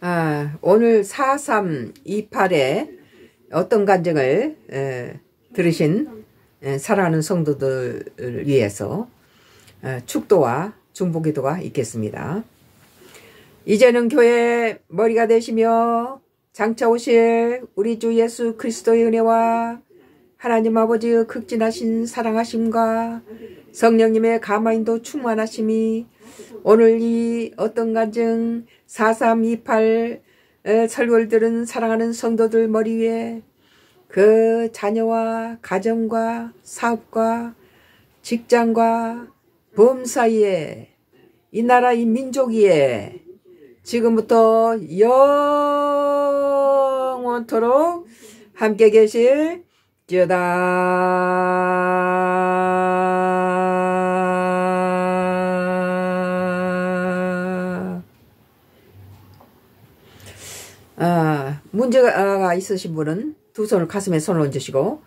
아, 오늘 4328에 어떤 간증을 에, 들으신 에, 사랑하는 성도들을 위해서 에, 축도와 중보기도가 있겠습니다. 이제는 교회 머리가 되시며 장차 오실 우리 주 예수 그리스도의 은혜와 하나님 아버지의 극진하신 사랑하심과 성령님의 가마인도 충만하심이 오늘 이 어떤 간증 4328 설교를 들은 사랑하는 성도들 머리 위에 그 자녀와 가정과 사업과 직장과 범 사이에 이 나라 이 민족 위에 지금부터 영원토록 함께 계실 쩌다 문제가 있으신 분은 두 손을 가슴에 손을 얹으시고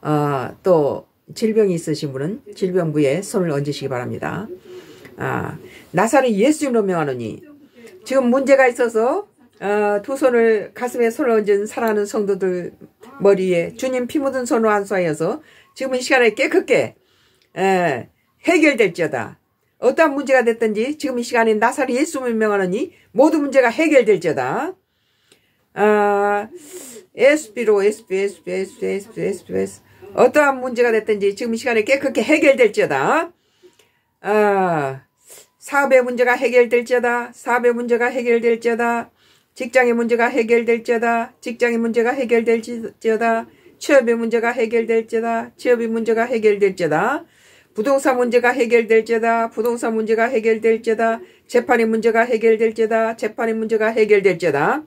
아, 또 질병이 있으신 분은 질병부에 손을 얹으시기 바랍니다. 아, 나사렛 예수님으로 명하노니 지금 문제가 있어서 어, 두 손을 가슴에 손을 얹은 사랑하는 성도들 머리에 주님 피 묻은 손을 안수하여서 지금 이 시간에 깨끗게 에, 해결될지어다. 어떠한 문제가 됐든지 지금 이 시간에 나사렛 예수님을 명하노니 모든 문제가 해결될지어다. 아, SB로 SB, SB, SB, SB, SB, SB. 어떠한 문제가 됐든지 지금 이 시간에 깨끗게 해결될지어다. 아, 사업의 문제가 해결될지어다. 사업의 문제가 해결될지어다. 직장의 문제가 해결될지어다. 직장의 문제가 해결될지어다. 취업의 문제가 해결될지어다. 취업의 문제가 해결될지어다. 부동산 문제가 해결될지어다. 부동산 문제가 해결될지어다. 재판의 문제가 해결될지어다. 재판의 문제가 해결될지어다.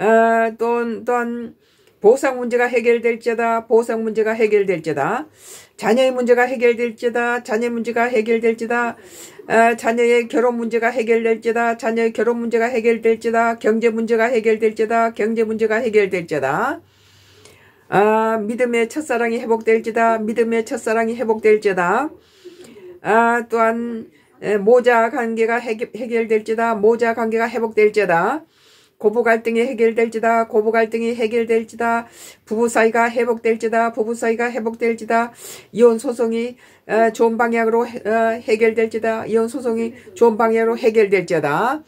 어, 또, 또한 보상 문제가 해결될지어다. 보상 문제가 해결될지어다. 자녀의 문제가 해결될지다. 자녀 문제가 해결될지다. 어, 자녀의 결혼 문제가 해결될지다. 자녀의 결혼 문제가 해결될지다. 경제 문제가 해결될지다. 경제 문제가 해결될지다. 아, 믿음의 첫사랑이 회복될지다. 믿음의 첫사랑이 회복될지다. 아, 또한 모자 관계가 해결될지다. 모자 관계가 회복될지다. 고부 갈등이 해결될지다. 고부 갈등이 해결될지다. 부부 사이가 회복될지다. 부부 사이가 회복될지다. 이혼 소송이 어, 좋은 방향으로 어, 해결될지다. 이혼 소송이 좋은 방향으로 해결될지다.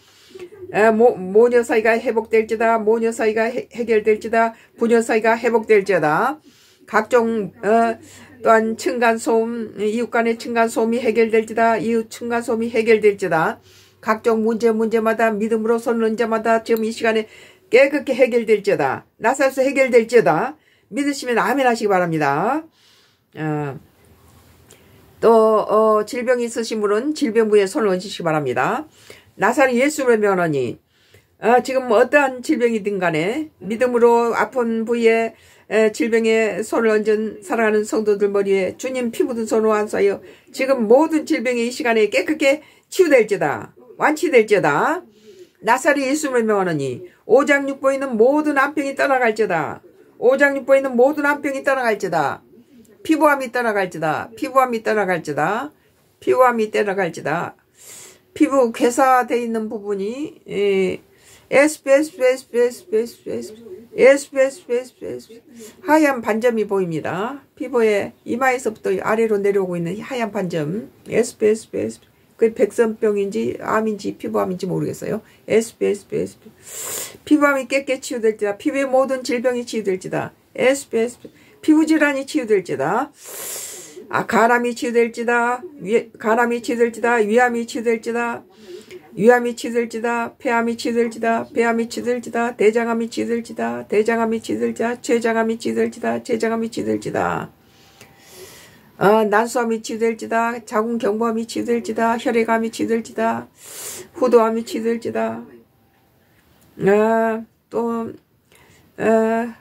어, 모, 모녀 사이가 회복될지다. 모녀 사이가 해, 결될지다 부녀 사이가 회복될지다. 각종 어, 또한 층간소음 이웃 간의 층간소음이 해결될지다. 이웃 층간소음이 해결될지다. 각종 문제 문제마다 믿음으로 얹 자마다 지금 이 시간에 깨끗게 해결될지어다. 나사에서 해결될지어다. 믿으시면 아멘 하시기 바랍니다. 어, 또 어, 질병이 있으신 분은 질병부에 손을 얹으시기 바랍니다. 나사렛 예수를 면허니 어, 지금 어떠한 질병이든 간에 믿음으로 아픈 부위에 에, 질병에 손을 얹은 사랑하는 성도들 머리에 주님 피 묻은 손을 안수하여 지금 모든 질병이 이 시간에 깨끗게 치유될지다. 완치될지어다. 나사리 예수를 명하노니 오장육부에 있는 모든 암병이 떠나갈지다. 오장육부에 있는 모든 암병이 떠나갈지다. 피부암이 떠나갈지다. 피부암이 떠나갈지다. 피부암이 떠나갈지다. 피부 괴사되어 있는 부분이 에스페스페스페스페스페스페스페스페스페스 하얀 반점이 보입니다. 피부에 이마에서부터 아래로 내려오고 있는 하얀 반점 에스페스페스 그 백선병인지 암인지 피부암인지 모르겠어요. SPSP, SP. 피부암이 깨끗 치유될지다. 피부의 모든 질병이 치유될지다. SPSP. 피부 질환이 치유될지다. 아, 가람이 치유될지다. 위, 가람이 치유될지다. 위암이 치유될지다. 위암이 치유될지다. 폐암이 치유될지다. 폐암이 치유될지다. 대장암이 치유될지다. 대장암이 치유될지다. 췌장암이 치유될지다. 췌장암이 치유될지다. 어, 난수암이 치유될지다. 자궁 경부암이 치유될지다. 혈액암이 치유될지다. 후도암이 치유될지다. 어, 또, 어,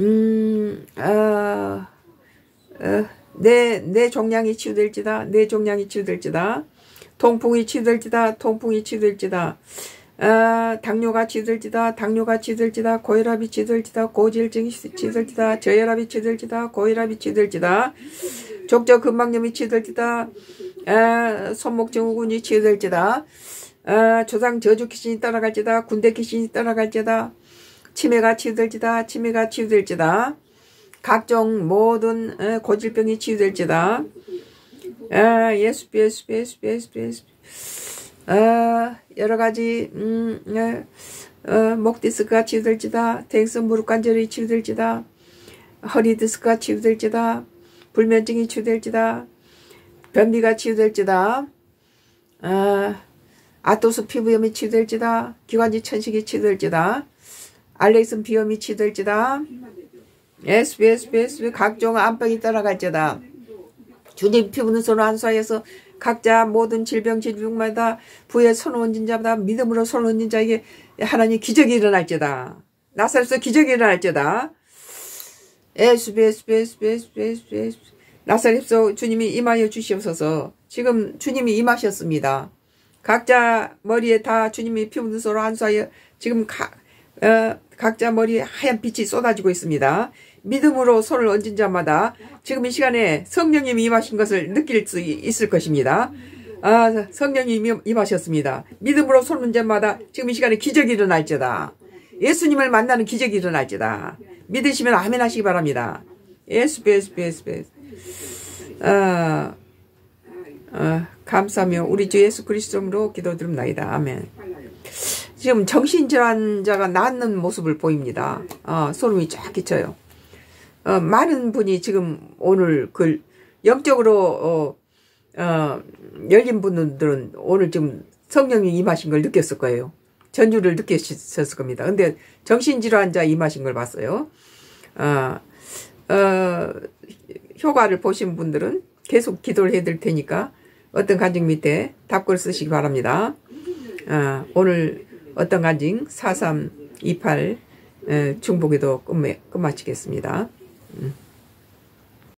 음, 어, 어, 내, 내 종양이 치유될지다. 내 종양이 치유될지다. 통풍이 치유될지다. 통풍이 치유될지다. 아, 당뇨가 치들지다, 당뇨가 치들지다, 고혈압이 치들지다, 고지혈증이 치들지다, 저혈압이 치들지다, 고혈압이 치들지다, 족저 근막염이 치들지다, 아, 손목 증후군이 치들지다, 아, 조상 저주 귀신이 떠나갈지다. 군대 귀신이 떠나갈지다. 치매가 치유될지다. 치매가 치유될지다. 각종 모든 어, 고질병이 치유될지다. 아, 예수 예수 예수 예수 예수 아, 여러 가지 음, 어, 어, 목 디스크가 치유될지다. 대행성 무릎 관절이 치유될지다. 허리 디스크가 치유될지다. 불면증이 치유될지다. 변비가 치유될지다. 아, 아토스 피부염이 치유될지다. 기관지 천식이 치유될지다. 알렉슨 비염이 치유될지다. SBS, SBS 각종 암병이 떠나갈지다. 주님 피부는 손을 안수하여서 각자 모든 질병 질병마다 부의 얹은 자마다 믿음으로 얹은 자에게 하나님 기적이 일어날지다. 나사렛에서 기적이 일어날지다. SBS, SBS, SBS 나사렛에서 주님이 임하여 주시옵소서. 지금 주님이 임하셨습니다. 각자 머리에 다 주님이 피 묻은 손으로 안수하여 지금 가, 어, 각자 머리에 하얀 빛이 쏟아지고 있습니다. 믿음으로 손을 얹은 자마다 지금 이 시간에 성령님이 임하신 것을 느낄 수 있을 것입니다. 아, 성령님이 임하셨습니다. 믿음으로 손을 얹은 자마다 지금 이 시간에 기적이 일어날지다. 예수님을 만나는 기적이 일어날지다. 믿으시면 아멘 하시기 바랍니다. 예수, 예수, 예수, 예수. 아, 아, 감사하며 우리 주 예수 그리스도로 기도드립니다. 아멘. 지금 정신질환자가 낫는 모습을 보입니다. 어, 소름이 쫙 끼쳐요. 어, 많은 분이 지금 오늘 그 영적으로 어, 어, 열린 분들은 오늘 지금 성령이 임하신 걸 느꼈을 거예요. 전주를 느끼셨을 겁니다. 근데 정신질환자 임하신 걸 봤어요. 어, 어, 효과를 보신 분들은 계속 기도를 해드릴 테니까 어떤 간증 밑에 답글 쓰시기 바랍니다. 어, 오늘 어떤 간증 4328 중복에도 끝마치겠습니다. 음.